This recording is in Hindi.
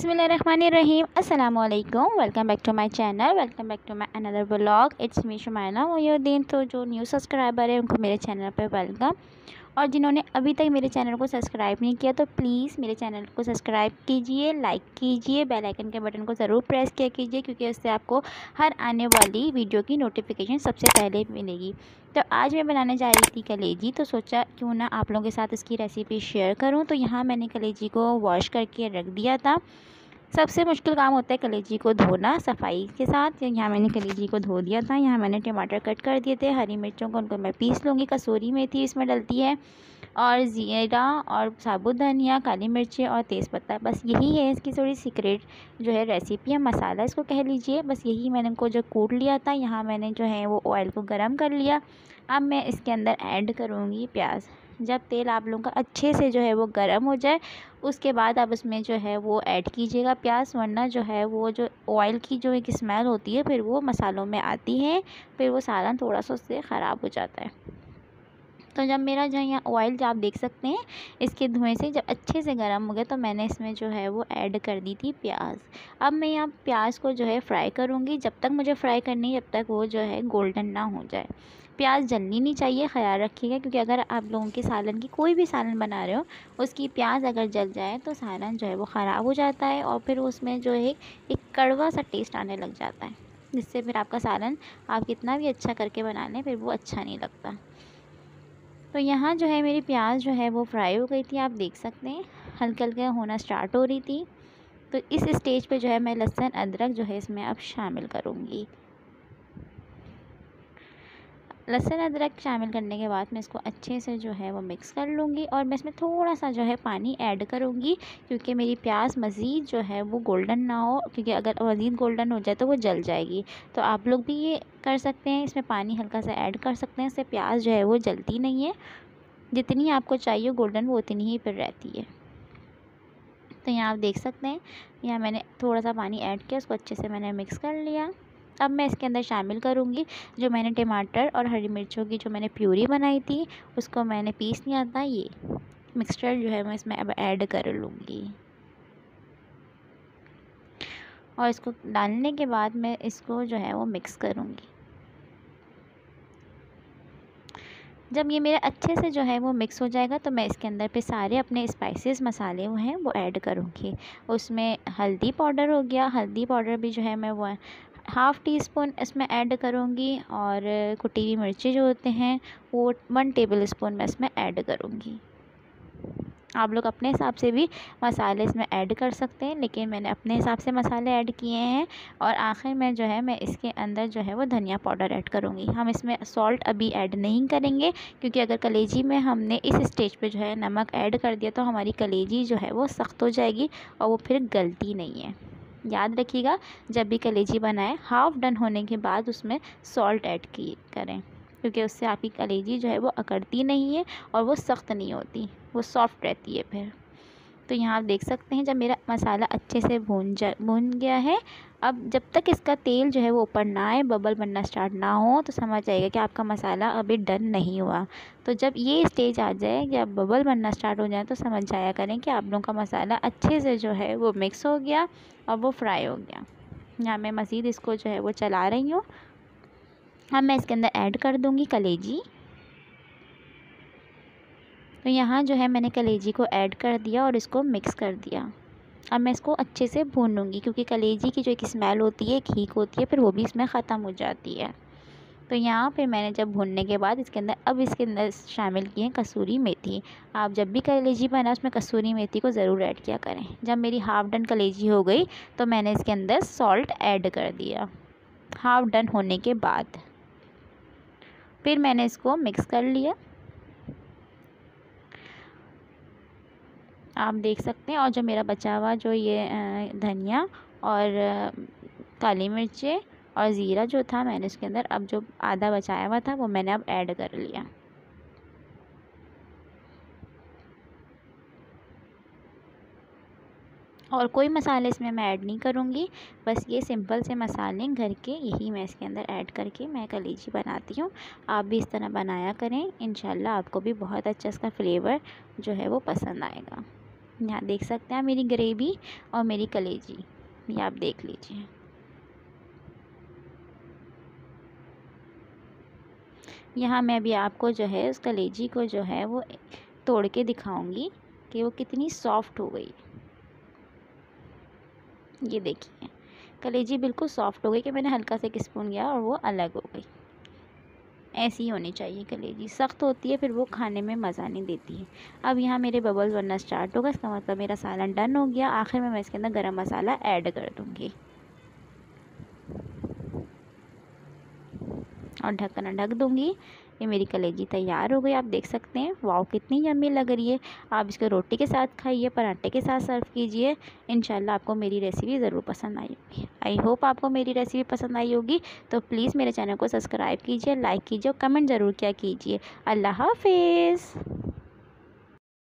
Bismillahirrahmanirrahim Allam welcome back to my channel welcome back to my another blog it's me Shumaina Mohiuddin तो जो न्यू सब्सक्राइबर है, उनको मेरे चैनल पे वेलकम और जिन्होंने अभी तक मेरे चैनल को सब्सक्राइब नहीं किया तो प्लीज़ मेरे चैनल को सब्सक्राइब कीजिए, लाइक कीजिए, बेल आइकन के बटन को ज़रूर प्रेस किया कीजिए, क्योंकि उससे आपको हर आने वाली वीडियो की नोटिफिकेशन सबसे पहले मिलेगी। तो आज मैं बनाने जा रही थी कलेजी तो सोचा क्यों ना आप लोगों के साथ इसकी रेसिपी शेयर करूँ। तो यहाँ मैंने कलेजी को वॉश करके रख दिया था। सबसे मुश्किल काम होता है कलेजी को धोना, सफ़ाई के साथ। यहाँ मैंने कलेजी को धो दिया था, यहाँ मैंने टमाटर कट कर दिए थे, हरी मिर्चों को उनको मैं पीस लूँगी, कसूरी मेथी इसमें डलती है, और ज़ीरा और साबुत धनिया, काली मिर्ची और तेज़पत्ता बस यही है इसकी थोड़ी सीक्रेट जो है रेसिपी। है मसाला इसको कह लीजिए, बस यही मैंने इनको जो कूट लिया था, यहाँ मैंने जो है वो ऑयल को गर्म कर लिया। अब मैं इसके अंदर ऐड करूँगी प्याज। जब तेल आप लोगों का अच्छे से जो है वो गर्म हो जाए, उसके बाद आप उसमें जो है वो ऐड कीजिएगा प्याज, वरना जो है वो जो ऑयल की जो एक स्मेल होती है, फिर वो मसालों में आती है, फिर वो सालन थोड़ा सा उससे ख़राब हो जाता है। तो जब मेरा जो यहाँ ऑयल जो आप देख सकते हैं, इसके धुएँ से जब अच्छे से गर्म हो गया तो मैंने इसमें जो है वो ऐड कर दी थी प्याज। अब मैं यहाँ प्याज को जो है फ्राई करूँगी, जब तक मुझे फ्राई करनी है जब तक वो जो है गोल्डन ना हो जाए। प्याज जलनी नहीं चाहिए, ख्याल रखिएगा, क्योंकि अगर आप लोगों के सालन की कोई भी सालन बना रहे हो, उसकी प्याज अगर जल जाए तो सालन जो है वो ख़राब हो जाता है और फिर उसमें जो है एक कड़वा सा टेस्ट आने लग जाता है। जिससे फिर आपका सालन आप कितना भी अच्छा करके बना लें, फिर वो अच्छा नहीं लगता। तो यहाँ जो है मेरी प्याज जो है वो फ्राई हो गई थी, आप देख सकते हैं। हल्के हल्के होना स्टार्ट हो रही थी। तो इस स्टेज पे जो है मैं लहसुन, अदरक जो है इसमें अब शामिल करूँगी। लहसुन अदरक शामिल करने के बाद मैं इसको अच्छे से जो है वो मिक्स कर लूँगी और मैं इसमें थोड़ा सा जो है पानी ऐड करूँगी क्योंकि मेरी प्याज मज़ीद जो है वो गोल्डन ना हो, क्योंकि अगर मज़ीद गोल्डन हो जाए तो वो जल जाएगी। तो आप लोग भी ये कर सकते हैं, इसमें पानी हल्का सा ऐड कर सकते हैं, इससे प्याज जो है वो जलती नहीं है। जितनी आपको चाहिए गोल्डन वो उतनी ही फिर रहती है। तो यहाँ आप देख सकते हैं, यहाँ मैंने थोड़ा सा पानी ऐड किया, उसको अच्छे से मैंने मिक्स कर लिया। अब मैं इसके अंदर शामिल करूँगी जो मैंने टमाटर और हरी मिर्चों की जो मैंने प्यूरी बनाई थी, उसको मैंने पीस लिया था, ये मिक्सचर जो है मैं इसमें अब ऐड कर लूँगी। और इसको डालने के बाद मैं इसको जो है वो मिक्स करूँगी। जब ये मेरा अच्छे से जो है वो मिक्स हो जाएगा तो मैं इसके अंदर पे सारे अपने स्पाइसेस मसाले वो हैं वो ऐड करूँगी। उसमें हल्दी पाउडर हो गया, हल्दी पाउडर भी जो है मैं वो हाफ़ टी स्पून इसमें ऐड करूँगी और कुटी हुई मिर्ची जो होते हैं, वो वन टेबल स्पून मैं इसमें ऐड करूँगी। आप लोग अपने हिसाब से भी मसाले इसमें ऐड कर सकते हैं, लेकिन मैंने अपने हिसाब से मसाले ऐड किए हैं और आखिर में जो है, मैं इसके अंदर जो है वो धनिया पाउडर ऐड करूँगी। हम इसमें सॉल्ट अभी ऐड नहीं करेंगे, क्योंकि अगर कलेजी में हमने इस स्टेज पे जो है नमक ऐड कर दिया तो हमारी कलेजी जो है वो सख्त हो जाएगी और वो फिर गलती नहीं है। याद रखिएगा, जब भी कलेजी बनाएँ हाफ़ डन होने के बाद उसमें सॉल्ट ऐड की, करें। क्योंकि उससे आपकी कलेजी जो है वो अकड़ती नहीं है और वो सख्त नहीं होती, वो सॉफ्ट रहती है फिर। तो यहाँ आप देख सकते हैं, जब मेरा मसाला अच्छे से भून जा, भून गया है, अब जब तक इसका तेल जो है वो ऊपर ना आए बबल बनना स्टार्ट ना हो तो समझ जाएगा कि आपका मसाला अभी डन नहीं हुआ। तो जब ये स्टेज आ जाए या बबल बनना स्टार्ट हो जाए तो समझ जाया करें कि आप लोगों का मसाला अच्छे से जो है वो मिक्स हो गया और वो फ्राई हो गया। यहाँ मैं मज़ीद इसको जो है वो चला रही हूँ। अब मैं इसके अंदर ऐड कर दूँगी कलेजी। तो यहाँ जो है मैंने कलेजी को ऐड कर दिया और इसको मिक्स कर दिया। अब मैं इसको अच्छे से भून लूँगी क्योंकि कलेजी की जो एक स्मेल होती है, एक हीक होती है, फिर वो भी इसमें ख़त्म हो जाती है। तो यहाँ फिर मैंने जब भूनने के बाद इसके अंदर, अब इसके अंदर शामिल किए कसूरी मेथी। आप जब भी कलेजी बनाए उसमें कसूरी मेथी को ज़रूर ऐड किया करें। जब मेरी हाफ़ डन कलेजी हो गई तो मैंने इसके अंदर सॉल्ट ऐड कर दिया। हाफ़ डन होने के बाद फिर मैंने इसको मिक्स कर लिया। आप देख सकते हैं। और जो मेरा बचा हुआ जो ये धनिया और काली मिर्चें और ज़ीरा जो था मैंने उसके अंदर, अब जो आधा बचाया हुआ था वो मैंने अब ऐड कर लिया। और कोई मसाले इसमें मैं ऐड नहीं करूँगी, बस ये सिंपल से मसाले घर के यही मैं इसके अंदर ऐड करके मैं कलीजी बनाती हूँ। आप भी इस तरह बनाया करें इन आपको भी बहुत अच्छा इसका फ्लेवर जो है वो पसंद आएगा। यहाँ देख सकते हैं मेरी ग्रेवी और मेरी कलेजी। ये आप देख लीजिए। यहाँ मैं अभी आपको जो है उस कलेजी को जो है, वो तोड़ के दिखाऊँगी कि वो कितनी सॉफ्ट हो गई। ये देखिए, कलेजी बिल्कुल सॉफ्ट हो गई कि मैंने हल्का सा एक स्पून गया और वो अलग हो गई। ऐसी ही होनी चाहिए कलेजी सख्त होती है, फिर वो खाने में मज़ा नहीं देती है। अब यहाँ मेरे बबल्स बनना स्टार्ट होगा इसका मतलब मेरा सालन डन हो गया, आखिर में मैं इसके अंदर गर्म मसाला ऐड कर दूँगी। और ढक्कन ढक दूँगी। ये मेरी कलेजी तैयार हो गई। आप देख सकते हैं वाव कितनी यम्मी लग रही है। आप इसको रोटी के साथ खाइए, पराठे के साथ सर्व कीजिए। इन आपको मेरी रेसिपी ज़रूर पसंद आई होगी। आई होप आपको मेरी रेसिपी पसंद आई होगी। तो प्लीज़ मेरे चैनल को सब्सक्राइब कीजिए लाइक कीजिए और कमेंट ज़रूर क्या कीजिए। अल्लाह हाफिज़।